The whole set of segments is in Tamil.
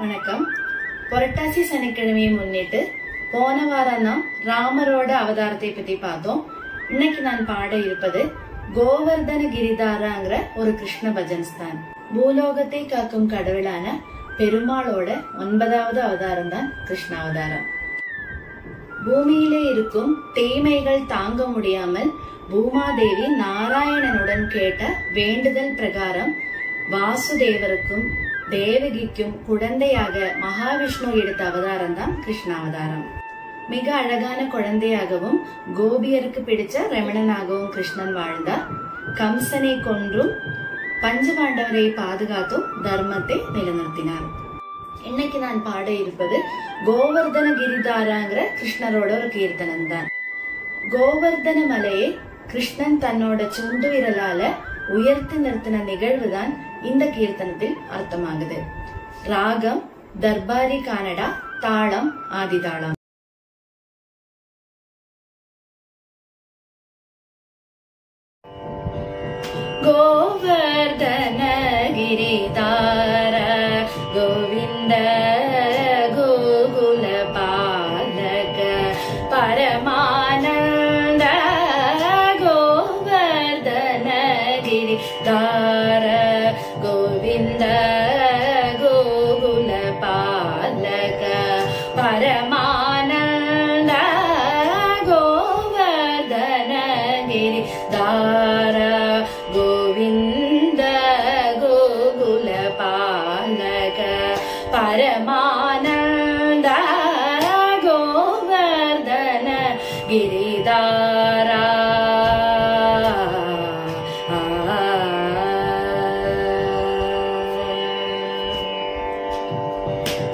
வணக்கம். புரட்டாசி சனிக்கிழமையை முன்னிட்டு போன வாரம் நாம் ராமரோட அவதாரத்தை பத்தி பார்த்தோம். இன்னைக்கு நான் பாட இருப்பது கோவர்தன கிரிதாராங்கிற ஒரு கிருஷ்ண பஜன்ஸ் தான் பூலோகத்தை காக்கும் கடவுளான பெருமாளோட ஒன்பதாவது அவதாரம் தான் கிருஷ்ண அவதாரம். பூமியிலே இருக்கும் தீமைகள் தாங்க முடியாமல் பூமாதேவி நாராயணனுடன் கேட்ட வேண்டுதல் பிரகாரம் வாசுதேவருக்கும் தேவகிக்கும் குழந்தையாக மகாவிஷ்ணு எடுத்த அவதாரம் தான் கிருஷ்ணாவதாரம். மிக அழகான குழந்தையாகவும் கோபியருக்கு பிடிச்ச ரமணனாகவும் கிருஷ்ணன் வாழ்ந்தார். கம்சனை கொன்றும் பஞ்சபாண்டவரை பாதுகாத்தும் தர்மத்தை நிலைநிறுத்தினார். இன்னைக்கு நான் பாட இருப்பது கோவர்தன கிரிதாராங்கிற கிருஷ்ணரோட ஒரு கீர்த்தனம் தான். கோவர்தன மலையை கிருஷ்ணன் தன்னோட சுண்டு விரலால உயர்த்தி நிறுத்தின நிகழ்வு தான் இந்த கீர்த்தனத்தில் அர்த்தமாகுது. ராகம் தர்பாரி கானடா தாளம் ஆதிதாளம். கோவர்தன கிரிதார கோவிந்த கோகுல பாலக பரமா र गोविन्द गोकुलपालक परमानन्द गोवर्धनगिरि दार गोविन्द गोकुलपालक परमानन्द गोवर्धन गिरिदार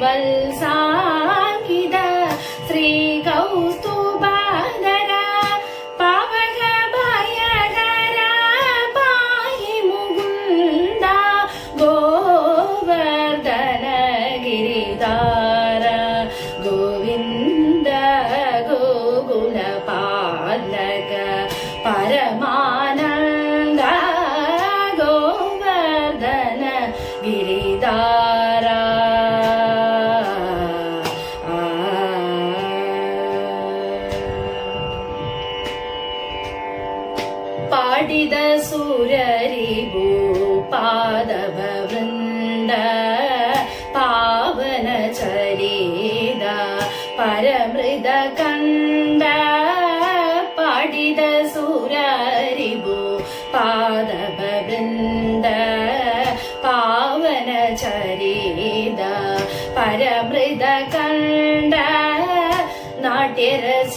बल सा സുരരിഭൂപാദവൃന്ദ പാവന ചരീത പരമൃത കണ്ട പാടിത സുരരിഭൂ പാദവൃന്ദ പാവന ചരീത പരമൃത കണ്ട നാട്യരസോൽസ്കട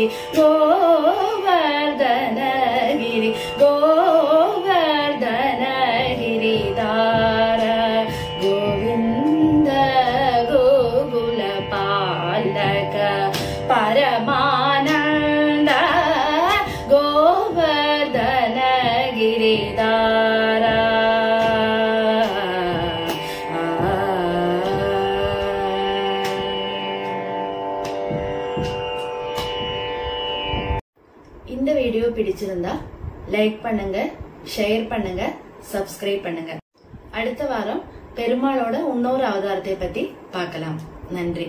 गिरि गोवर्धन गिरि गोवर्धन गिरिदार गोविन्द गोकुलपालक परमा பிடிச்சிருந்தா லைக் பண்ணுங்க ஷேர் பண்ணுங்க சப்ஸ்கிரைப் பண்ணுங்க. அடுத்த வாரம் பெருமாளோட இன்னொரு அவதாரத்தை பத்தி பார்க்கலாம். நன்றி.